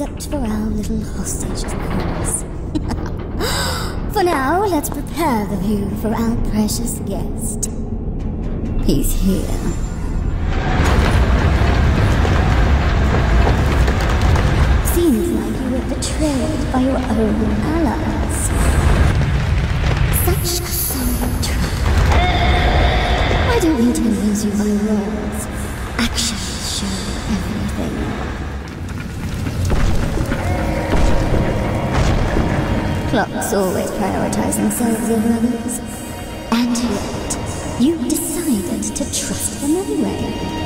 except for our little hostage, course. for now, let's prepare the view for our precious guest. He's here. Seems like you were betrayed by your own allies. Such a sorry trap. I don't need to convince you by words. Clocks always prioritize themselves over others. And yet, you decided to trust them anyway.